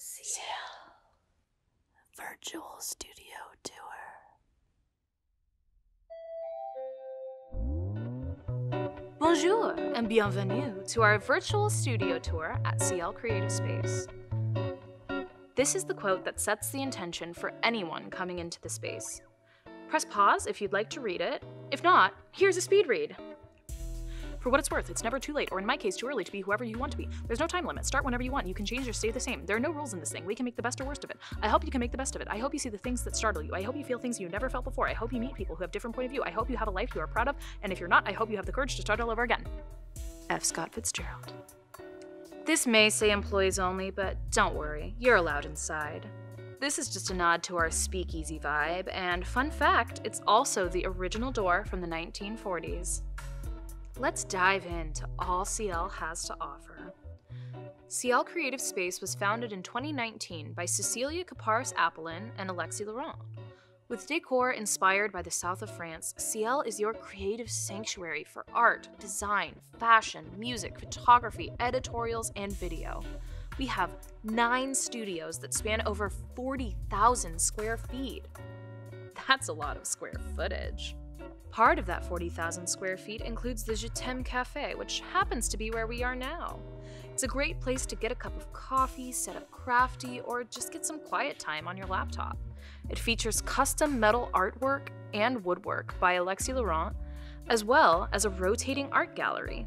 Ciel Virtual Studio Tour. Bonjour and bienvenue to our virtual studio tour at Ciel Creative Space. This is the quote that sets the intention for anyone coming into the space. Press pause if you'd like to read it. If not, here's a speed read. For what it's worth, it's never too late, or in my case, too early to be whoever you want to be. There's no time limit. Start whenever you want. You can change or stay the same. There are no rules in this thing. We can make the best or worst of it. I hope you can make the best of it. I hope you see the things that startle you. I hope you feel things you never felt before. I hope you meet people who have different point of view. I hope you have a life you are proud of. And if you're not, I hope you have the courage to start all over again. F. Scott Fitzgerald. This may say employees only, but don't worry, you're allowed inside. This is just a nod to our speakeasy vibe, and fun fact, it's also the original door from the 1940s. Let's dive into all Ciel has to offer. Ciel Creative Space was founded in 2019 by Cecilia Caparis Apelin and Alexis Laurent. With decor inspired by the south of France, Ciel is your creative sanctuary for art, design, fashion, music, photography, editorials, and video. We have nine studios that span over 40,000 square feet. That's a lot of square footage. Part of that 40,000 square feet includes the Je T'aime Cafe, which happens to be where we are now. It's a great place to get a cup of coffee, set up crafty, or just get some quiet time on your laptop. It features custom metal artwork and woodwork by Alexis Laurent, as well as a rotating art gallery.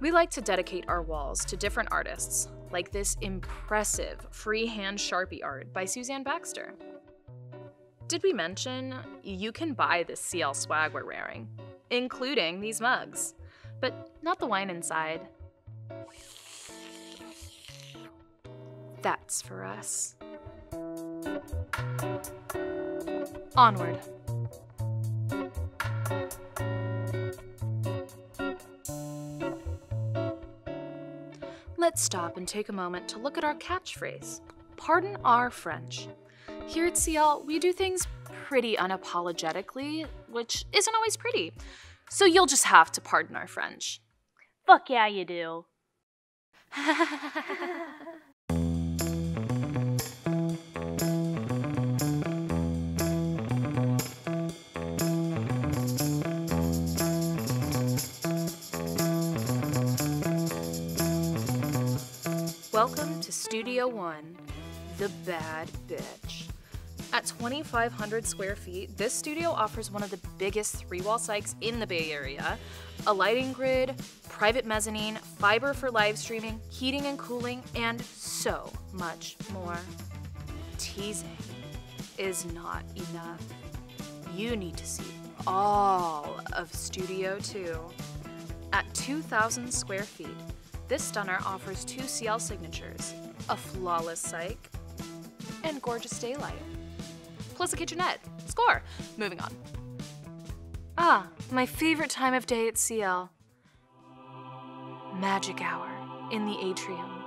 We like to dedicate our walls to different artists, like this impressive freehand Sharpie art by Suzanne Baxter. Did we mention you can buy this Ciel swag we're wearing, including these mugs, but not the wine inside? That's for us. Onward. Let's stop and take a moment to look at our catchphrase. Pardon our French. Here at Ciel, we do things pretty unapologetically, which isn't always pretty. So you'll just have to pardon our French. Fuck yeah, you do. Welcome to Studio One, the bad bitch. At 2,500 square feet, this studio offers one of the biggest three wall cycs in the Bay Area a lighting grid, private mezzanine, fiber for live streaming, heating and cooling, and so much more. Teasing is not enough. You need to see all of Studio 2. At 2,000 square feet, this stunner offers two Ciel signatures a flawless cyc and gorgeous daylight plus a kitchenette. Score! Moving on. Ah, my favorite time of day at Ciel. Magic hour in the atrium.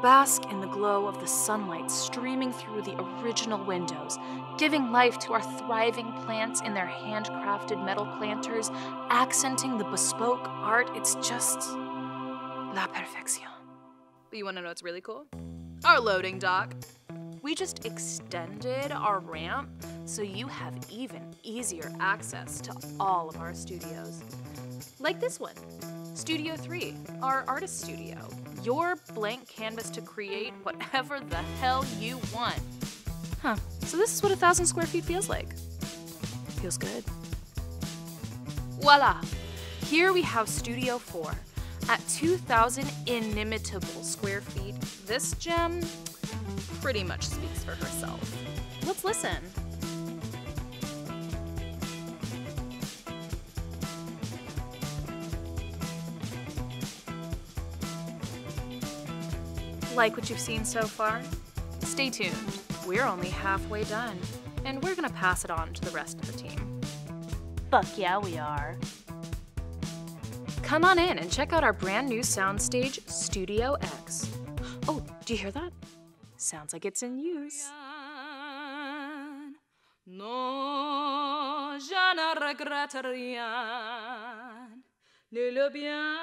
Bask in the glow of the sunlight streaming through the original windows, giving life to our thriving plants in their handcrafted metal planters, accenting the bespoke art. It's just la perfection. But you want to know what's really cool? Our loading dock. We just extended our ramp so you have even easier access to all of our studios. Like this one, Studio 3, our artist studio. Your blank canvas to create whatever the hell you want. Huh, so this is what a thousand square feet feels like. Feels good. Voila! Here we have Studio 4. At 2,000 inimitable square feet, this gem pretty much speaks for herself. Let's listen. Like what you've seen so far? Stay tuned. We're only halfway done, and we're gonna pass it on to the rest of the team. Fuck yeah, we are. Come on in and check out our brand new soundstage, Studio X. Oh, do you hear that? Sounds like it's in use. Non, je ne regrette rien, ni le bien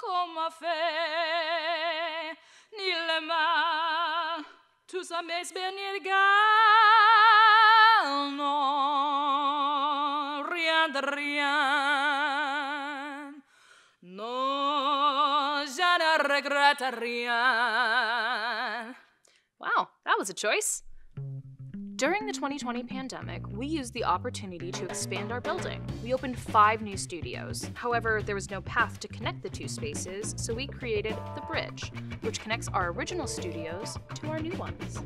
qu'on m'a fait, ni tu sa mes venir non rien de rien Wow, that was a choice. During the 2020 pandemic, we used the opportunity to expand our building. We opened five new studios. However, there was no path to connect the two spaces, so we created The Bridge, which connects our original studios to our new ones.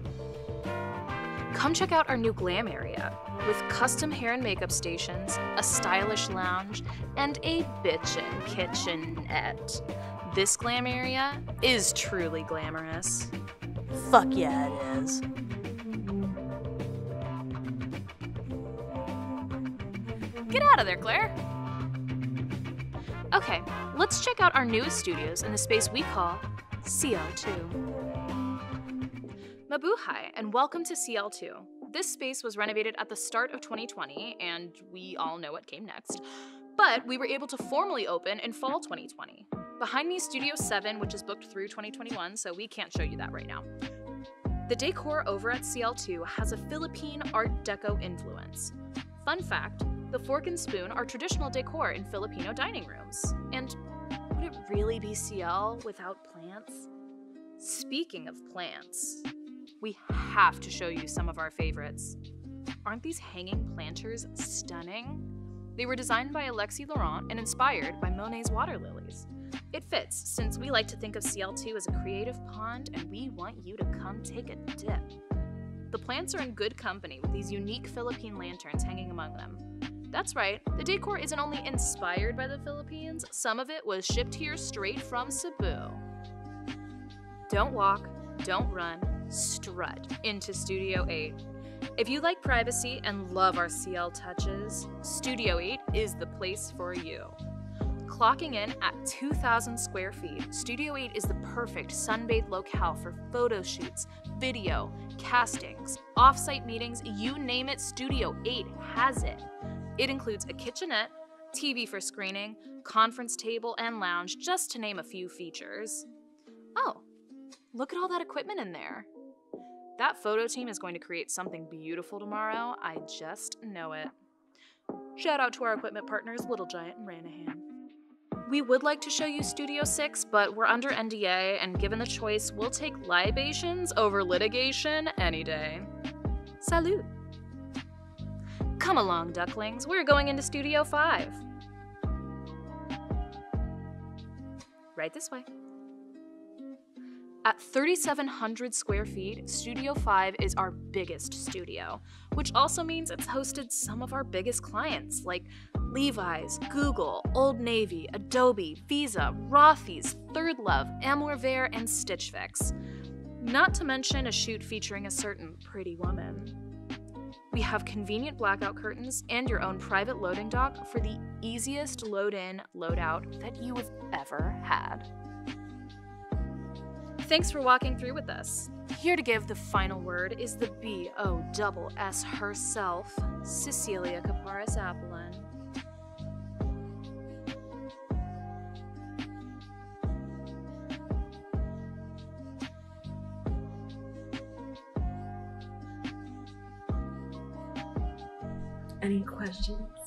Come check out our new glam area with custom hair and makeup stations, a stylish lounge, and a bitchin' kitchenette. This glam area is truly glamorous. Fuck yeah, it is. Get out of there, Claire! Okay, let's check out our newest studios in the space we call Ciel2. Mabuhay, and welcome to Ciel2. This space was renovated at the start of 2020, and we all know what came next. But we were able to formally open in fall 2020. Behind me Studio 7, which is booked through 2021, so we can't show you that right now. The decor over at Ciel2 has a Philippine Art Deco influence. Fun fact the fork and spoon are traditional decor in Filipino dining rooms. And would it really be Ciel without plants? Speaking of plants, we have to show you some of our favorites. Aren't these hanging planters stunning? They were designed by Alexis Laurent and inspired by Monet's water lilies. It fits since we like to think of Ciel2 as a creative pond and we want you to come take a dip. The plants are in good company with these unique Philippine lanterns hanging among them. That's right, the decor isn't only inspired by the Philippines, some of it was shipped here straight from Cebu. Don't walk, don't run, strut into Studio 8. If you like privacy and love our Ciel touches, Studio 8 is the place for you. Clocking in at 2,000 square feet, Studio 8 is the perfect sunbathed locale for photo shoots, video, castings, offsite meetings, you name it, Studio 8 has it. It includes a kitchenette, TV for screening, conference table, and lounge, just to name a few features. Oh, look at all that equipment in there. That photo team is going to create something beautiful tomorrow. I just know it. Shout out to our equipment partners, Little Giant and Ranahan. We would like to show you Studio 6, but we're under NDA, and given the choice, we'll take libations over litigation any day. Salute! Come along, ducklings, we're going into Studio 5. Right this way. At 3,700 square feet, Studio 5 is our biggest studio, which also means it's hosted some of our biggest clients like Levi's, Google, Old Navy, Adobe, Visa, Rothy's, Third Love, Amour Vert, and Stitch Fix. Not to mention a shoot featuring a certain pretty woman. We have convenient blackout curtains and your own private loading dock for the easiest load in, load out that you have ever had. Thanks for walking through with us. Here to give the final word is the B O S herself, Cecilia Caparis Apollon. Any questions?